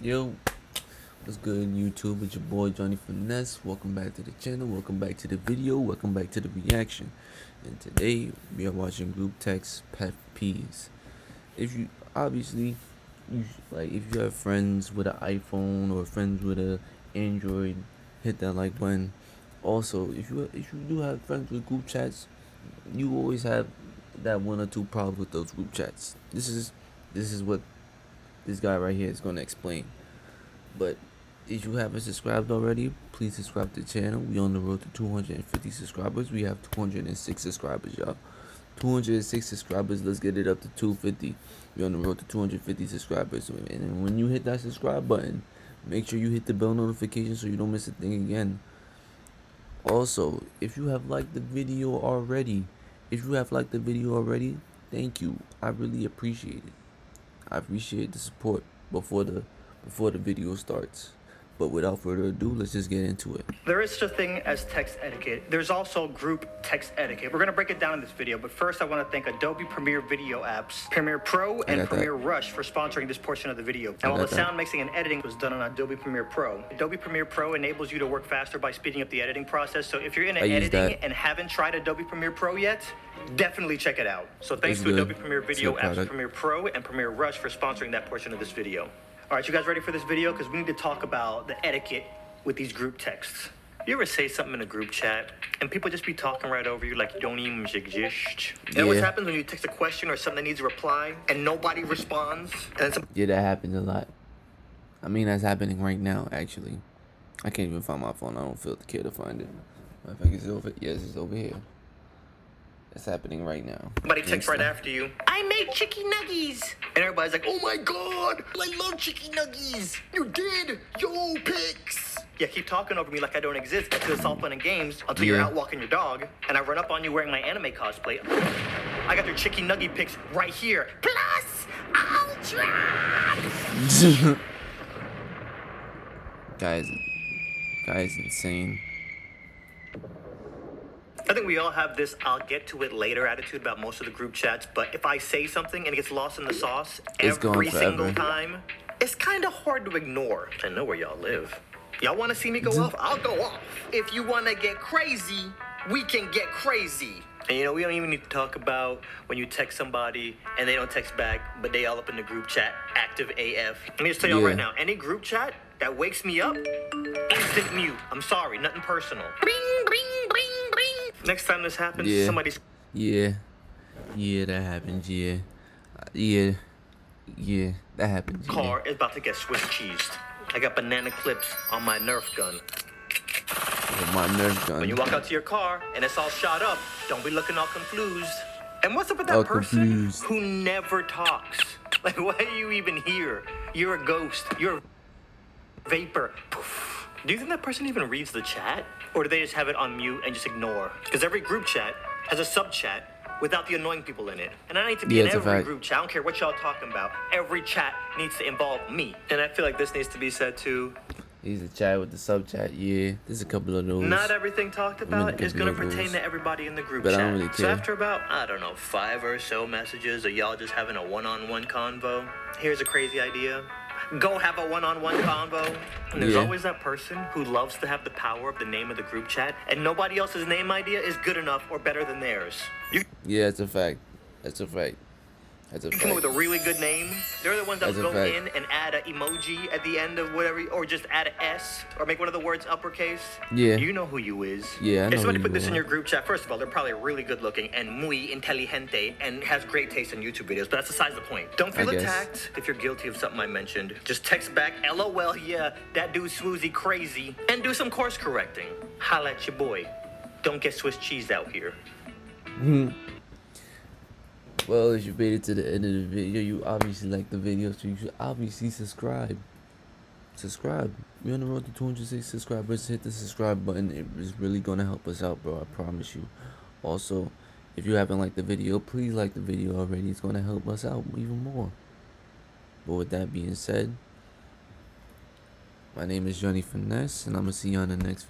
Yo, what's good YouTube? It's your boy Johnny Finesse. Welcome back to the channel. Welcome back to the video. Welcome back to the reaction. And today we are watching group text pet peeves. If you obviously you like if you have friends with an iPhone or friends with a Android, hit that like button. Also, if you if you do have friends with group chats, you always have that one or two problems with those group chats. This is this is what this guy right here is going to explain. But if you haven't subscribed already, please subscribe to the channel. We on the road to 250 subscribers. We have 206 subscribers, y'all. 206 subscribers. Let's get it up to 250. We're on the road to 250 subscribers. And when you hit that subscribe button, make sure you hit the bell notification so you don't miss a thing again. Also, if you have liked the video already, if you have liked the video already, thank you. I really appreciate it. I appreciate the support before the before the video starts. But without further ado, let's just get into it. There is such a thing as text etiquette. There's also group text etiquette. We're gonna break it down in this video, but first I wanna thank Adobe Premiere Video Apps, Premiere Pro, and Premiere that. Rush for sponsoring this portion of the video. And while the sound mixing and editing was done on Adobe Premiere Pro, Adobe Premiere Pro enables you to work faster by speeding up the editing process. So if you're in editing and haven't tried Adobe Premiere Pro yet, definitely check it out. So thanks it's to good. Adobe Premiere Video Apps, Premiere Pro, and Premiere Rush for sponsoring that portion of this video. All right, you guys ready for this video? Because we need to talk about the etiquette with these group texts. You ever say something in a group chat and people just be talking right over you like you don't even exist? You know what happens when you text a question or something that needs a reply and nobody responds? And yeah, that happens a lot. I mean, that's happening right now, actually. I can't even find my phone. I don't feel the care to find it. I think it's over. Yes, it's over here. It's happening right now. Somebody texts right after you. I made chicky nuggies. And everybody's like, oh my god, I love chicky nuggies. You did. Yo, pics. Yeah, keep talking over me like I don't exist until it's all fun and games until yeah. you're out walking your dog and I run up on you wearing my anime cosplay. I got your chicky nugget pics right here. Plus, ultra. guys, guys, insane. I think we all have this I'll get to it later attitude about most of the group chats, but if I say something and it gets lost in the sauce it's every single time, it's kind of hard to ignore. I know where y'all live. Y'all want to see me go off? I'll go off. If you want to get crazy, we can get crazy. And you know, we don't even need to talk about when you text somebody and they don't text back, but they all up in the group chat, active AF. Let me just tell y'all yeah. right now, any group chat that wakes me up, instant mute. I'm sorry, nothing personal. Bring, bring, bring. Next time this happens, yeah. somebody's. Yeah. Yeah, that happens, yeah. Uh, yeah. Yeah, that happens. Yeah. Car is about to get Swiss cheesed. I got banana clips on my Nerf gun. With my Nerf gun. When you walk out to your car and it's all shot up, don't be looking all confused. And what's up with that all person confused. who never talks? Like, why are you even here? You're a ghost. You're a vapor. Poof. Do you think that person even reads the chat? Or do they just have it on mute and just ignore? Because every group chat has a sub chat without the annoying people in it. And I need to be yeah, in every group chat. I don't care what y'all talking about. Every chat needs to involve me. And I feel like this needs to be said too. He's a chat with the sub chat, yeah. There's a couple of those. Not everything talked about is gonna pertain to everybody in the group but chat. I don't really care. So after about, I don't know, five or so messages of y'all just having a one-on-one -on -one convo, here's a crazy idea go have a one-on-one combo. And there's yeah. always that person who loves to have the power of the name of the group chat, and nobody else's name idea is good enough or better than theirs. You yeah, it's a fact. It's a fact. That's a come up with a really good name. They're the ones that go in and add an emoji at the end of whatever, or just add an S, or make one of the words uppercase. Yeah. You know who you is. Yeah, I If somebody put this are. in your group chat, first of all, they're probably really good looking and muy inteligente and has great taste in YouTube videos, but that's besides the point. Don't feel attacked if you're guilty of something I mentioned. Just text back, LOL, yeah, that dude Swoozie crazy, and do some course correcting. Holla at your boy. Don't get Swiss cheese out here. Hmm. Well, if you made it to the end of the video, you obviously like the video, so you should obviously subscribe. Subscribe. We're on the road to 206 subscribers. Hit the subscribe button. It is really going to help us out, bro. I promise you. Also, if you haven't liked the video, please like the video already. It's going to help us out even more. But with that being said, my name is Johnny Finesse, and I'm going to see you on the next video.